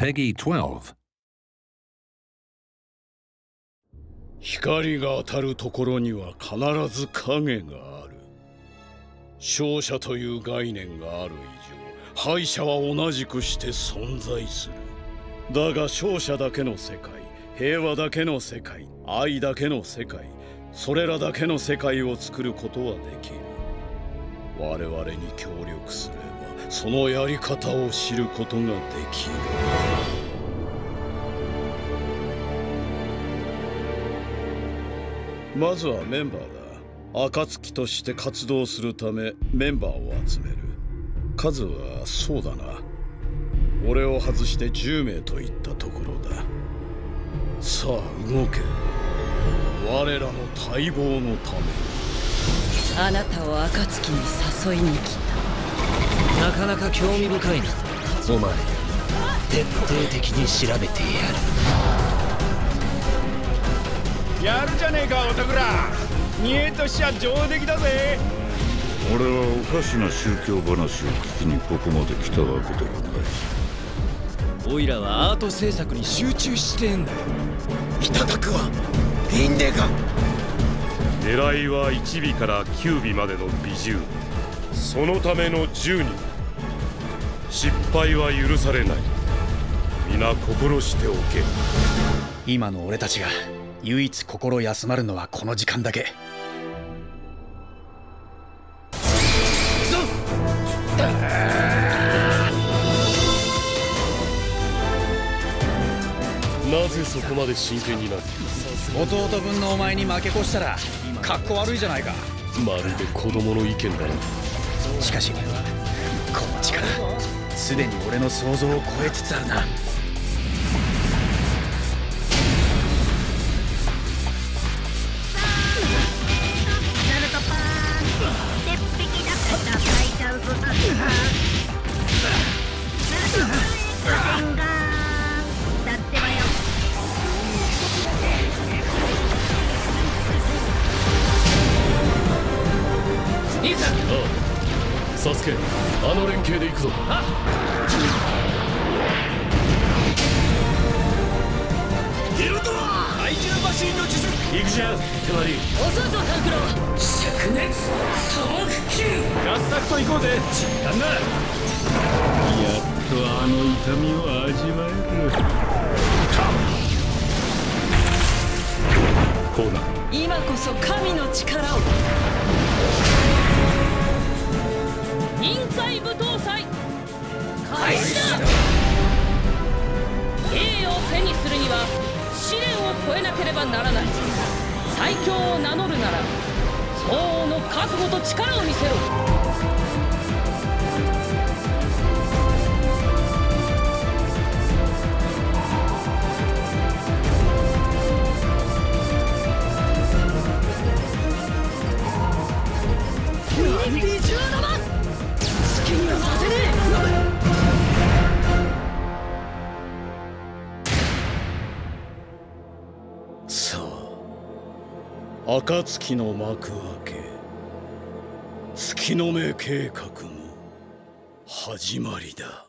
Peggy 12. 光が当たるところには必ず影がある。勝者という概念がある以上敗者は同じくして存在する。だが勝者だけの世界平和だけの世界愛だけの世界それらだけの世界を作ることはできる。我々に協力すればそのやり方を知ることができる。まずはメンバーだ。暁として活動するためメンバーを集める。数はそうだな。俺を外して10名といったところだ。さあ動け。我らの待望のため。にあなたを暁に誘いに来た。なかなか興味深いな。お前徹底的に調べてやる。やるじゃねえかおたくら。見えとしちゃ上出来だぜ。俺はおかしな宗教話を聞きにここまで来たわけではない。オイラはアート制作に集中してんだよ。いただくわ。いいんでが狙いは1尾から9尾までの美獣そのための10人失敗は許されない。皆心しておけ。今の俺たちが唯一心休まるのはこの時間だけ。なぜそこまで真剣になる？弟分のお前に負け越したらかっこ悪いじゃないか。まるで子供の意見だなしかしこの力すでに俺の想像を超えつつあるな。兄さん。サスケあの連携で行くぞ。あヒルド怪獣マシンの術。行くじゃん手割り遅いぞタンクロ灼熱砂漠球合作と行こうぜ。時間だやっとあの痛みを味わえる。こうな今こそ神の力を臨海武闘祭開始だ。栄誉を手にするには試練を超えなければならない。最強を名乗るなら相応の覚悟と力を見せろさあ暁の幕開け月の目計画の始まりだ。